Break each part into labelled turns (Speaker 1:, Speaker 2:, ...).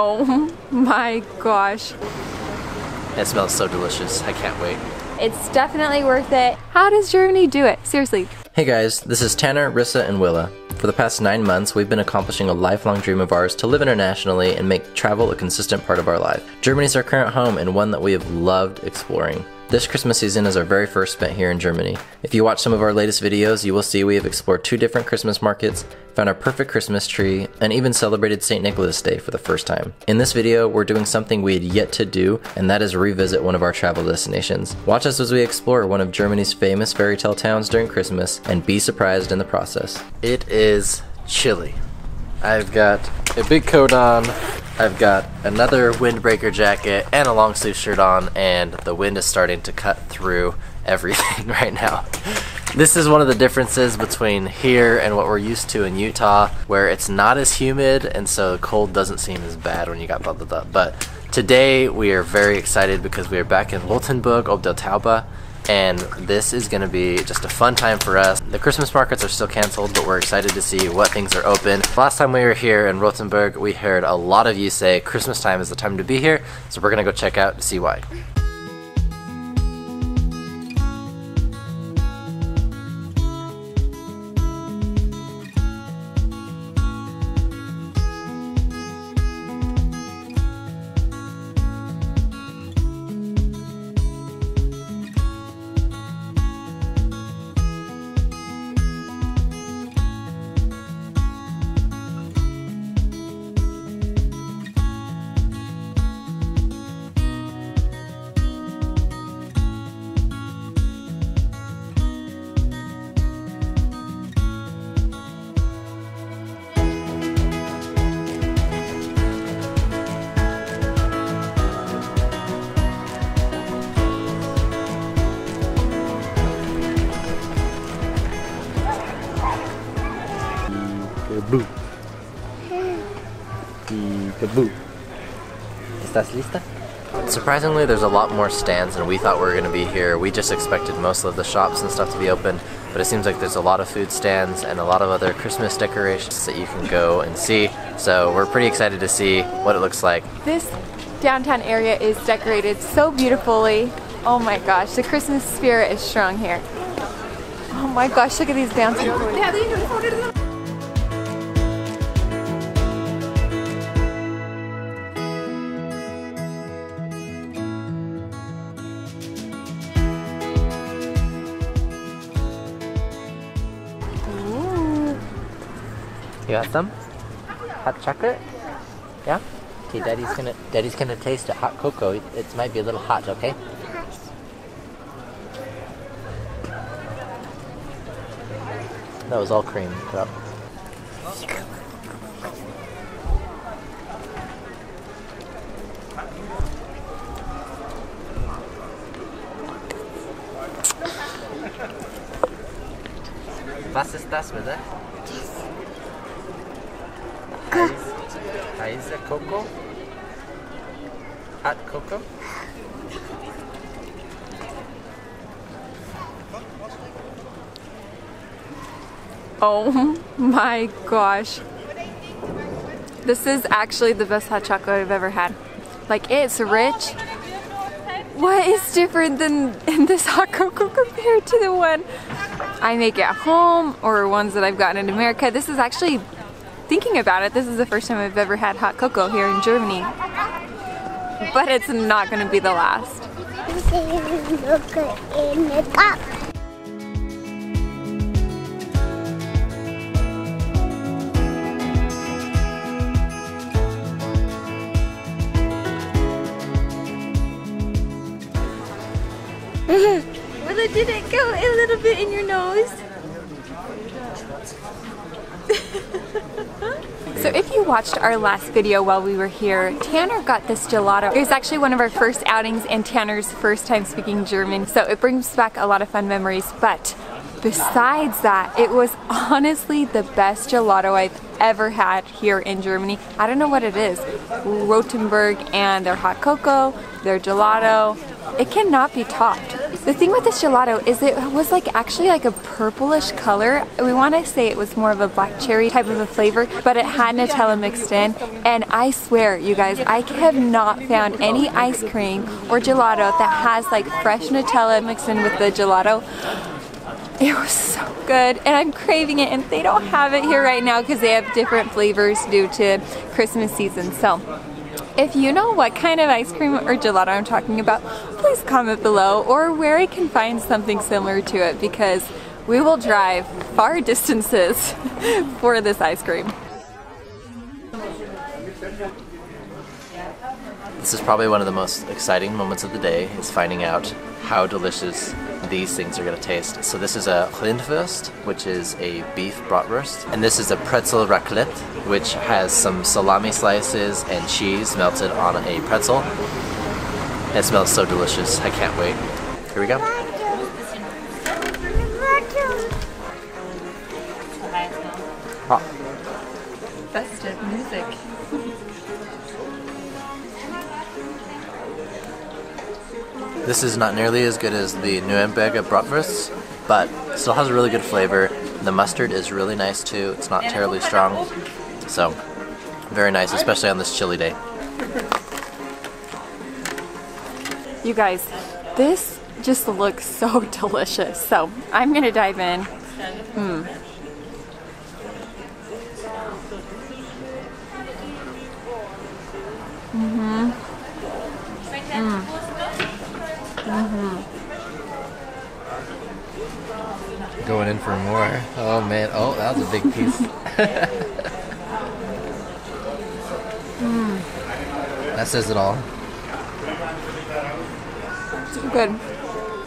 Speaker 1: Oh my gosh.
Speaker 2: It smells so delicious. I can't wait.
Speaker 1: It's definitely worth it. How does Germany do it? Seriously.
Speaker 2: Hey guys, this is Tanner, Rissa, and Willa. For the past nine months, we've been accomplishing a lifelong dream of ours to live internationally and make travel a consistent part of our life. Germany is our current home and one that we have loved exploring. This Christmas season is our very first spent here in Germany. If you watch some of our latest videos, you will see we have explored two different Christmas markets, found our perfect Christmas tree, and even celebrated St. Nicholas Day for the first time. In this video, we're doing something we had yet to do, and that is revisit one of our travel destinations. Watch us as we explore one of Germany's famous fairy tale towns during Christmas, and be surprised in the process. It is chilly. I've got a big coat on, I've got another windbreaker jacket and a long sleeve shirt on, and the wind is starting to cut through everything right now. This is one of the differences between here and what we're used to in Utah, where it's not as humid and so the cold doesn't seem as bad when you got bundled up. But today we are very excited because we are back in Rothenburg, ob der Tauber and this is going to be just a fun time for us. The Christmas markets are still canceled, but we're excited to see what things are open. Last time we were here in Rothenburg, we heard a lot of you say Christmas time is the time to be here, so we're going to go check out to see why. Peekaboo. Peekaboo. ¿Estás lista? Surprisingly, there's a lot more stands than we thought we were going to be here. We just expected most of the shops and stuff to be open, but it seems like there's a lot of food stands and a lot of other Christmas decorations that you can go and see. So we're pretty excited to see what it looks like.
Speaker 1: This downtown area is decorated so beautifully. Oh my gosh, the Christmas spirit is strong here. Oh my gosh, look at these bouncing toys.
Speaker 2: You got some? Hot chocolate? Yeah? Okay, daddy's gonna daddy's gonna taste the hot cocoa. It, it might be a little hot, okay? That was all cream. Yep. Was ist das bitte? Heiß, heiße Coco? Hot Coco?
Speaker 1: Oh my gosh. This is actually the best hot chocolate I've ever had. Like it's rich. What is different than in this hot cocoa compared to the one I make at home or ones that I've gotten in America? This is actually, thinking about it, this is the first time I've ever had hot cocoa here in Germany. But it's not going to be the last. Well, it didn't go a little bit in your nose. So if you watched our last video while we were here, Tanner got this gelato. It was actually one of our first outings and Tanner's first time speaking German, so it brings back a lot of fun memories. But besides that, it was honestly the best gelato I've ever had here in Germany. I don't know what it is. Rothenburg and their hot cocoa, their gelato, it cannot be topped. The thing with this gelato is it was like actually like a purplish color. We want to say it was more of a black cherry type of a flavor, but it had Nutella mixed in. And I swear, you guys, I have not found any ice cream or gelato that has like fresh Nutella mixed in with the gelato. It was so good and I'm craving it and they don't have it here right now because they have different flavors due to Christmas season. So if you know what kind of ice cream or gelato I'm talking about, please comment below or where I can find something similar to it because we will drive far distances for this ice cream.
Speaker 2: This is probably one of the most exciting moments of the day is finding out how delicious these things are going to taste. So this is a Rindwurst, which is a beef bratwurst, and this is a pretzel raclette, which has some salami slices and cheese melted on a pretzel. It smells so delicious. I can't wait. Here we go. Hot.
Speaker 1: Festive music.
Speaker 2: This is not nearly as good as the Nuremberger Bratwurst, but still has a really good flavor. The mustard is really nice too. It's not terribly strong. So, very nice, especially on this chilly day.
Speaker 1: You guys, this just looks so delicious. So I'm gonna dive in. Mm. Mm-hmm. Mm.
Speaker 2: Mm-hmm. Going in for more. Oh man, oh that was a big piece.
Speaker 1: mm.
Speaker 2: That says it all.
Speaker 1: Good.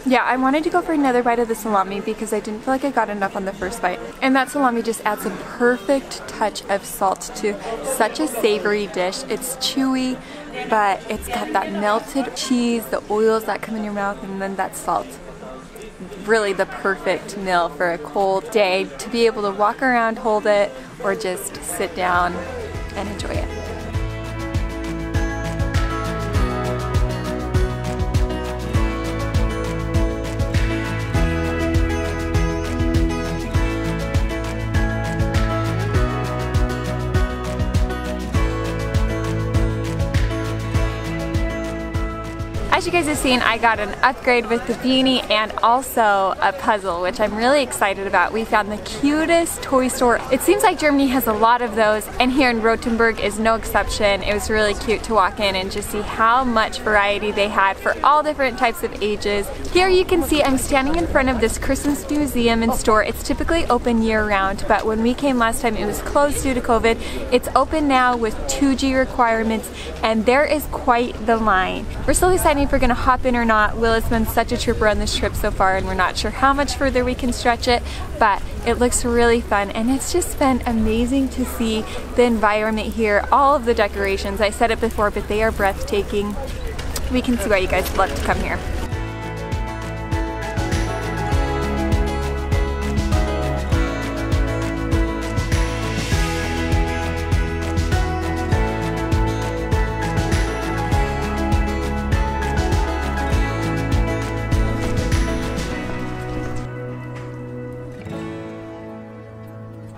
Speaker 1: Yeah, I wanted to go for another bite of the salami because I didn't feel like I got enough on the first bite. And that salami just adds a perfect touch of salt to such a savory dish. It's chewy, but it's got that melted cheese, the oils that come in your mouth, and then that salt. Really the perfect meal for a cold day to be able to walk around, hold it, or just sit down and enjoy it. As you guys have seen, I got an upgrade with the beanie and also a puzzle, which I'm really excited about. We found the cutest toy store. It seems like Germany has a lot of those, and here in Rothenburg is no exception. It was really cute to walk in and just see how much variety they had for all different types of ages. Here you can see I'm standing in front of this Christmas museum and store. It's typically open year-round, but when we came last time, it was closed due to COVID. It's open now with 2G requirements, and there is quite the line. We're still deciding we're gonna hop in or not. Will has been such a trooper on this trip so far and we're not sure how much further we can stretch it, but it looks really fun and it's just been amazing to see the environment here, all of the decorations. I said it before, but they are breathtaking. We can see why you guys love to come here.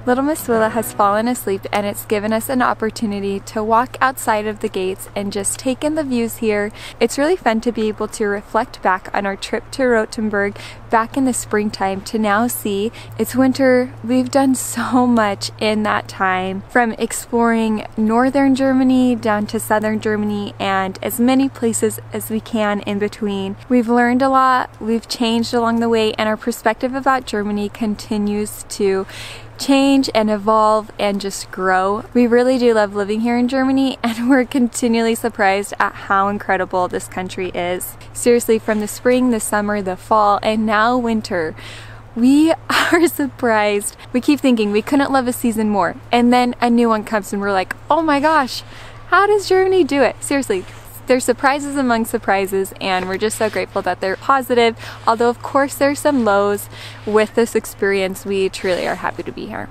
Speaker 1: Little Miss Willa has fallen asleep and it's given us an opportunity to walk outside of the gates and just take in the views here. It's really fun to be able to reflect back on our trip to Rothenburg back in the springtime to now see it's winter. We've done so much in that time from exploring northern Germany down to southern Germany and as many places as we can in between. We've learned a lot, we've changed along the way and our perspective about Germany continues to change and evolve and just grow. We really do love living here in Germany and we're continually surprised at how incredible this country is. Seriously, from the spring, the summer, the fall, and now winter, we are surprised. We keep thinking we couldn't love a season more. And then a new one comes and we're like, oh my gosh, how does Germany do it? Seriously, there's surprises among surprises and we're just so grateful that they're positive. Although of course there's some lows with this experience, we truly are happy to be here.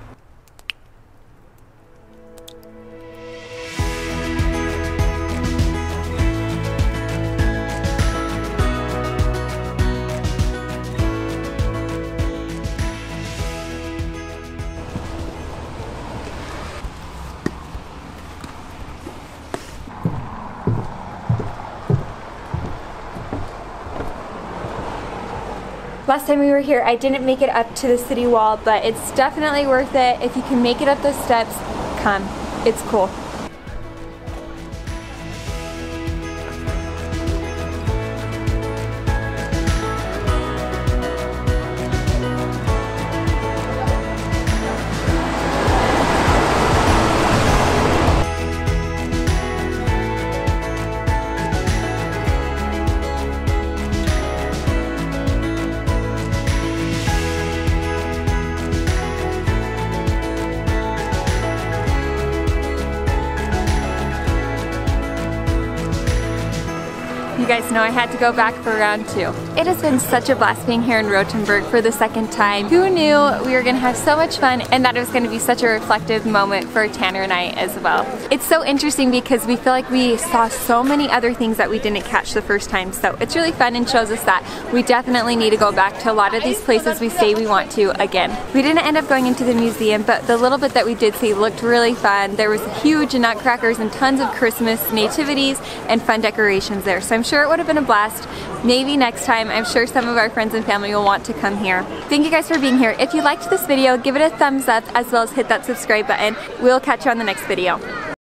Speaker 1: Last time we were here, I didn't make it up to the city wall, but it's definitely worth it. If you can make it up those steps, come. It's cool. I had to go back for round two. It has been such a blast being here in Rothenburg for the second time. Who knew we were gonna have so much fun and that it was gonna be such a reflective moment for Tanner and I as well. It's so interesting because we feel like we saw so many other things that we didn't catch the first time. So it's really fun and shows us that we definitely need to go back to a lot of these places we say we want to again. We didn't end up going into the museum, but the little bit that we did see looked really fun. There was huge nutcrackers and tons of Christmas nativities and fun decorations there. So I'm sure it would have been a blast. Maybe next time, I'm sure some of our friends and family will want to come here. Thank you guys for being here. If you liked this video, give it a thumbs up as well as hit that subscribe button. We'll catch you on the next video.